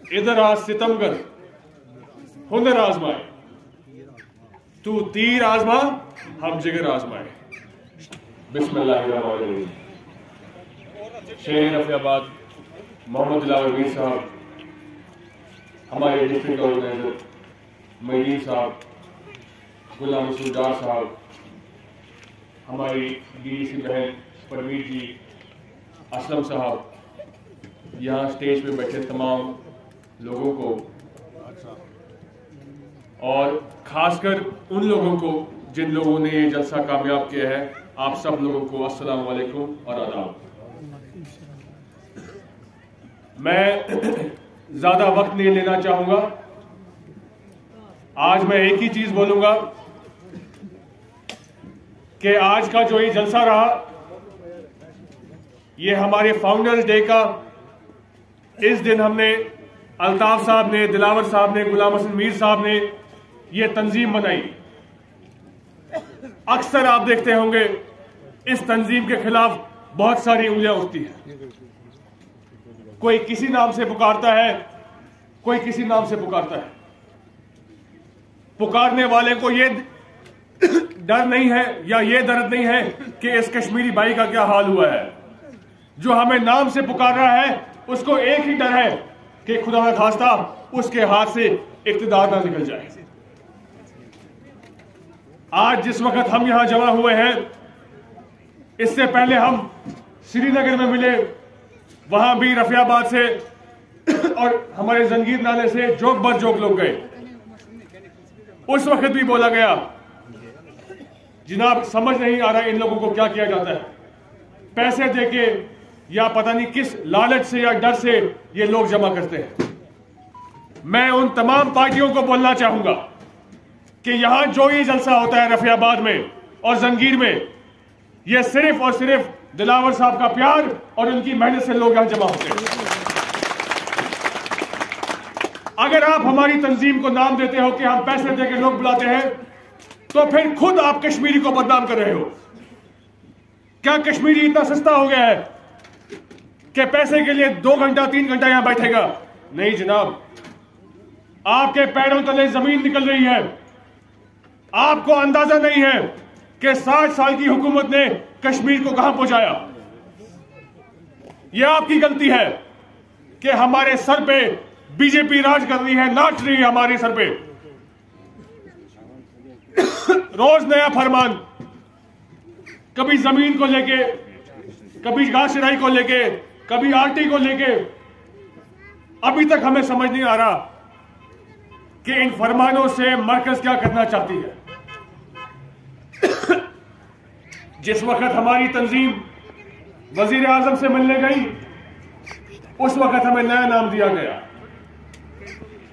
इधर आज सितमगर हुनर आजमाए तू तीर आजमा, हम जिगर आजमाए। शेर रफियाबाद मोहम्मद दिलावर साहब, हमारे डिस्ट्रिक्ट ऑर्गेनाइजर मईन साहब, गुलाम मसूद डार साहब, हमारी डीडीसी बहन परवीर जी, असलम साहब, यहाँ स्टेज पे बैठे तमाम लोगों को। और खासकर उन लोगों को जिन लोगों ने ये जलसा कामयाब किया है, आप सब लोगों को अस्सलाम वालेकुम और आदाब। मैं ज़्यादा वक्त नहीं लेना चाहूँगा। आज मैं एक ही चीज़ बोलूँगा कि आज का जो ये जलसा रहा, ये हमारे फाउंडर्स डे का इस दिन हमने अल्ताफ साहब ने, दिलावर साहब ने, गुलाम हसन मीर साहब ने ये तंजीम बनाई। अक्सर आप देखते होंगे, इस तंजीम के खिलाफ बहुत सारी उंगलियाँ उठती हैं। कोई किसी नाम से पुकारता है, कोई किसी नाम से पुकारता है। पुकारने वाले को ये डर नहीं है, या ये दर्द नहीं है कि इस कश्मीरी भाई का क्या हाल हुआ है। जो हमें नाम से पुकार रहा है, उसको एक ही डर है कि खुदा न खास्ता उसके हाथ से इकतदार ना निकल जाए। आज जिस वक्त हम यहाँ जमा हुए हैं, इससे पहले हम श्रीनगर में मिले, वहाँ भी रफियाबाद से और हमारे जंगीर नाले से जोक बर जोक लोग गए। उस वक्त भी बोला गया, जिनाब, समझ नहीं आ रहा इन लोगों को क्या किया जाता है। पैसे देके या पता नहीं किस लालच से या डर से ये लोग जमा करते हैं। मैं उन तमाम पार्टियों को बोलना चाहूँगा कि यहाँ जो ये जलसा होता है रफियाबाद में और जंगीर में, ये सिर्फ़ और सिर्फ़ दिलावर साहब का प्यार और उनकी मेहनत से लोग यहाँ जमा होते हैं। अगर आप हमारी तंजीम को नाम देते हो कि हम पैसे देकर लोग बुलाते हैं तो फिर खुद आप कश्मीरी को बदनाम कर रहे हो। क्या कश्मीरी इतना सस्ता हो गया है? कि पैसे के लिए दो घंटा, तीन घंटा यहाँ बैठेगा। नहीं जनाब, आपके पैरों तले ज़मीन निकल रही है। आपको अंदाज़ा नहीं है कि साठ साल की हुकूमत ने कश्मीर को कहाँ पहुँचाया। यह आपकी गलती है कि हमारे सर पे बीजेपी राज कर रही है, नाच रही है हमारे सर पे। रोज नया फरमान, कभी ज़मीन को लेके, कभी घास चराई को लेके कभी आरटी को लेके अभी तक हमें समझ नहीं आ रहा कि इन फरमानों से मरकज क्या करना चाहती है। जिस वक्त हमारी तंजीम वज़ीर आज़म से मिलने गई, उस वक्त हमें नया नाम दिया गया।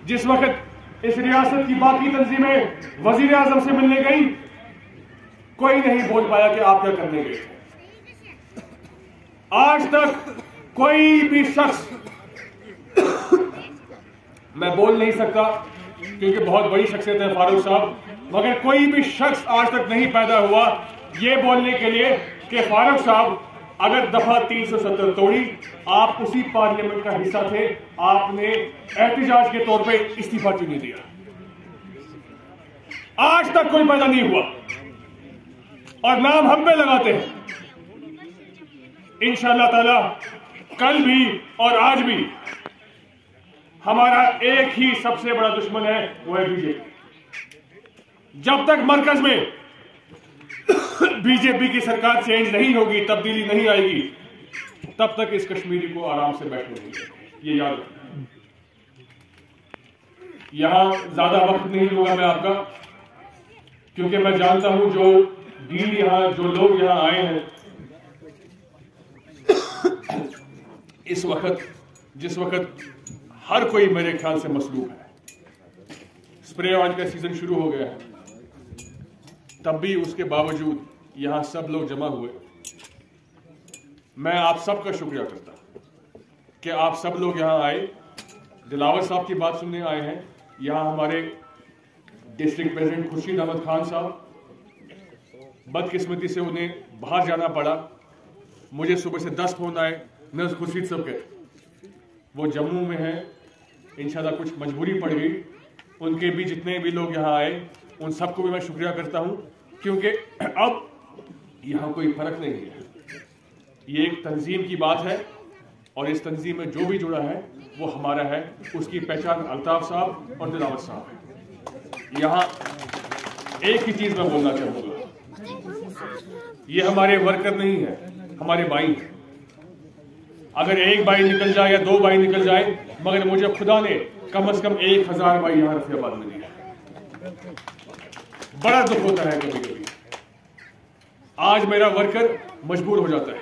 जिस वक्त इस रियासत की बाकी तंजीमें वज़ीर आज़म से मिलने गई, कोई नहीं बोल पाया कि आप क्या करने गए आज तक कोई भी शख्स मैं बोल नहीं सकता, क्योंकि बहुत बड़ी शख्सियत है फारूक साहब, मगर कोई भी शख्स आज तक नहीं पैदा हुआ ये बोलने के लिए कि फारूक साहब, अगर दफ़ा 370 तोड़ी, आप उसी पार्लियामेंट का हिस्सा थे, आपने एहतजाज के तौर पे इस्तीफा क्यों नहीं दिया? आज तक कोई पैदा नहीं हुआ। और नाम हम पे लगाते हैं। इंशाल्लाह ताला कल भी और आज भी हमारा एक ही सबसे बड़ा दुश्मन है, वो है बीजेपी। जब तक मरकज में बीजेपी की सरकार चेंज नहीं होगी, तब्दीली नहीं आएगी, तब तक इस कश्मीरी को आराम से बैठने ये याद रखना। यहाँ ज़्यादा वक्त नहीं लूँगा मैं आपका, क्योंकि मैं जानता हूँ जो डील यहाँ, जो लोग यहाँ आए हैं इस वक्त, जिस वक्त हर कोई मेरे ख्याल से मसलूब है। स्प्रे ऑयल का सीज़न शुरू हो गया है। तब भी उसके बावजूद यहाँ सब लोग जमा हुए। मैं आप सबका शुक्रिया करता कि आप सब लोग यहाँ आए। दिलावर साहब की बात सुनने आए हैं। यहाँ हमारे डिस्ट्रिक्ट प्रेसिडेंट खुर्शीद अहमद खान साहब। बदकिस्मती से उन्हें बाहर जाना पड़ा। मुझे सुबह से दस फ़ोन आए नर्स खुर्शीद साहब के वो जम्मू में हैं, इंशाल्लाह कुछ मजबूरी पड़ गई। उनके भी जितने भी लोग यहाँ आए, उन सबको भी मैं शुक्रिया करता हूँ, क्योंकि अब यहाँ कोई फ़र्क नहीं है। ये एक तंजीम की बात है, और इस तंजीम में जो भी जुड़ा है, वो हमारा है। उसकी पहचान अल्ताफ साहब और दिलावत साहब है। यहाँ एक ही चीज़ मैं बोलना चाहूँगा। ये हमारे वर्कर नहीं है, हमारे भाई हैं। अगर एक भाई निकल जाए या दो भाई निकल जाए, मगर मुझे खुदा ने कम से कम एक हज़ार भाई यहाँ रफियाबाद में दिया बड़ा दुख होता है कभी कभी। आज मेरा वर्कर मजबूर हो जाता है।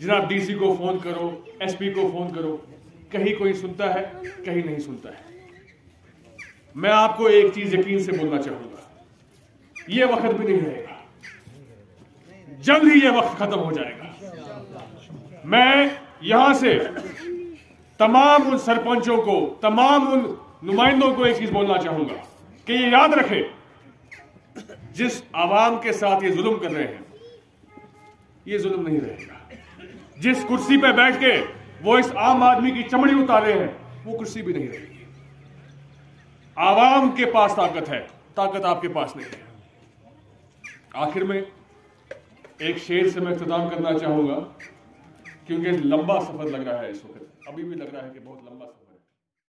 जनाब डीसी को फ़ोन करो एसपी को फ़ोन करो, कहीं कोई सुनता है, कहीं नहीं सुनता है। मैं आपको एक चीज़ यकीन से बोलना चाहूँगा। यह वक्त भी नहीं रहेगा। जल्द ही यह वक्त खत्म हो जाएगा। मैं यहाँ से तमाम उन सरपंचों को, तमाम उन नुमाइंदों को एक चीज़ बोलना चाहूँगा कि ये याद रखें, जिस आवाम के साथ ये जुल्म कर रहे हैं, ये जुल्म नहीं रहेगा। जिस कुर्सी पे बैठ के वो इस आम आदमी की चमड़ी उतारे हैं, वो कुर्सी भी नहीं रहेगी। आवाम के पास ताकत है, ताकत आपके पास नहीं है। आखिर में एक शेर से मैं इख्ताम करना चाहूँगा क्योंकि लंबा सफ़र लग रहा है इस वक्त। अभी भी लग रहा है कि बहुत लंबा सफ़र।